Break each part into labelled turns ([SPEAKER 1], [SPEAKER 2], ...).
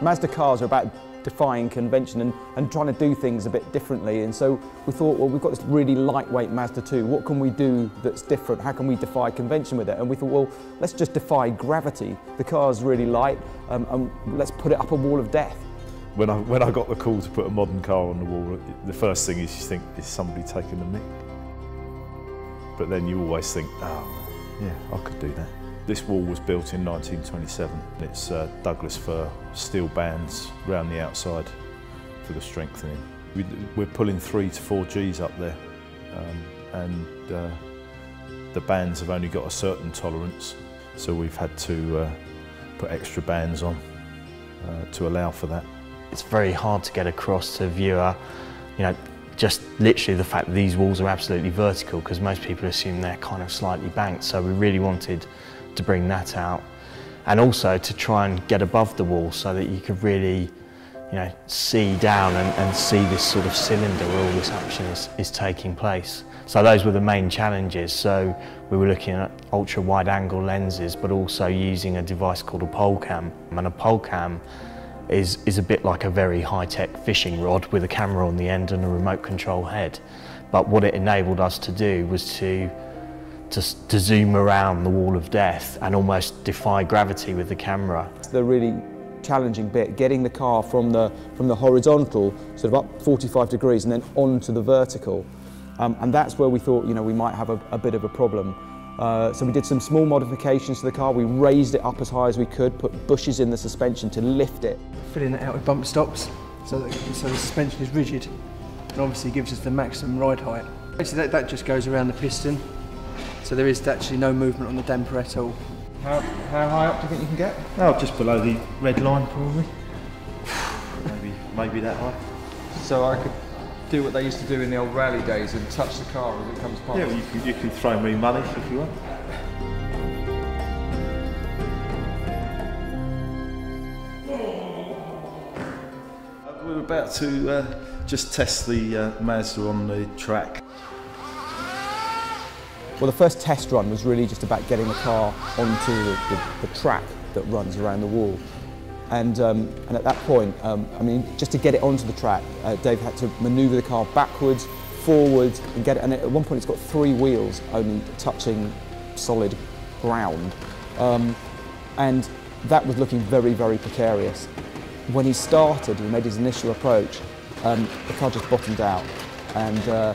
[SPEAKER 1] Mazda cars are about defying convention and, and trying to do things a bit differently. And so we thought, well, we've got this really lightweight Mazda 2. What can we do that's different? How can we defy convention with it? And we thought, well, let's just defy gravity. The car's really light, um, and let's put it up a wall of death.
[SPEAKER 2] When I, when I got the call to put a modern car on the wall, the first thing is you think, is somebody taking the mick? But then you always think, oh, yeah, I could do that. This wall was built in 1927. It's uh, Douglas fir steel bands around the outside for the strengthening. We, we're pulling three to four Gs up there um, and uh, the bands have only got a certain tolerance so we've had to uh, put extra bands on uh, to allow for that.
[SPEAKER 3] It's very hard to get across to a viewer, you know, just literally the fact that these walls are absolutely vertical because most people assume they're kind of slightly banked so we really wanted to bring that out and also to try and get above the wall so that you could really you know, see down and, and see this sort of cylinder where all this action is, is taking place. So those were the main challenges. So we were looking at ultra wide angle lenses but also using a device called a pole cam. And a pole cam is, is a bit like a very high-tech fishing rod with a camera on the end and a remote control head. But what it enabled us to do was to to, to zoom around the wall of death and almost defy gravity with the camera.
[SPEAKER 1] It's the really challenging bit, getting the car from the, from the horizontal, sort of up 45 degrees and then onto the vertical. Um, and that's where we thought, you know, we might have a, a bit of a problem. Uh, so we did some small modifications to the car. We raised it up as high as we could, put bushes in the suspension to lift it.
[SPEAKER 4] Filling it out with bump stops so that so the suspension is rigid and obviously gives us the maximum ride height. Basically that, that just goes around the piston so there is actually no movement on the damper at all.
[SPEAKER 1] How, how high up do you think you can get?
[SPEAKER 5] Oh, just below the red line probably. maybe, maybe that high.
[SPEAKER 6] So I could do what they used to do in the old rally days and touch the car as it comes past?
[SPEAKER 5] Yeah, well, you, can, you can throw me money if you want. We're about to uh, just test the uh, Mazda on the track.
[SPEAKER 1] Well, the first test run was really just about getting the car onto the, the, the track that runs around the wall. And, um, and at that point, um, I mean, just to get it onto the track, uh, Dave had to manoeuvre the car backwards, forwards, and get it. And at one point, it's got three wheels only touching solid ground. Um, and that was looking very, very precarious. When he started, he made his initial approach, um, the car just bottomed out. And uh,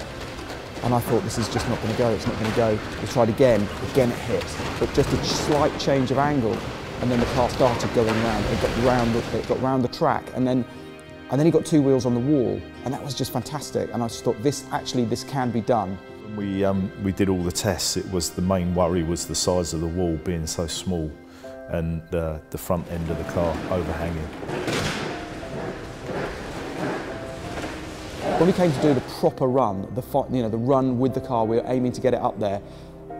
[SPEAKER 1] and I thought this is just not going to go, it's not going to go. We tried again, again it hit, but just a slight change of angle and then the car started going round. It got round, the, it got round the track and then and then he got two wheels on the wall and that was just fantastic and I just thought this actually this can be done.
[SPEAKER 2] We, um, we did all the tests, it was the main worry was the size of the wall being so small and uh, the front end of the car overhanging.
[SPEAKER 1] When we came to do the proper run, the you know the run with the car, we were aiming to get it up there.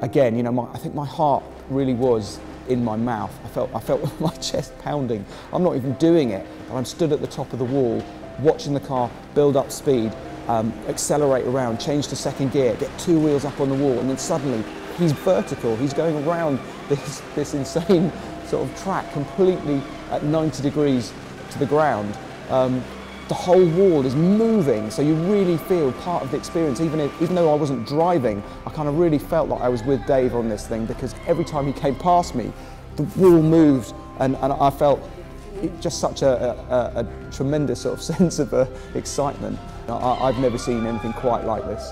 [SPEAKER 1] Again, you know, my, I think my heart really was in my mouth. I felt I felt my chest pounding. I'm not even doing it, but I'm stood at the top of the wall, watching the car build up speed, um, accelerate around, change to second gear, get two wheels up on the wall, and then suddenly he's vertical. He's going around this this insane sort of track completely at 90 degrees to the ground. Um, the whole wall is moving, so you really feel part of the experience. Even, if, even though I wasn't driving, I kind of really felt like I was with Dave on this thing because every time he came past me, the wall moved and, and I felt just such a, a, a tremendous sort of sense of uh, excitement. I, I've never seen anything quite like this.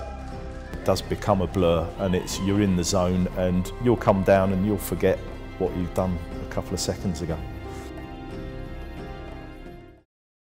[SPEAKER 2] It does become a blur and it's you're in the zone and you'll come down and you'll forget what you've done a couple of seconds ago.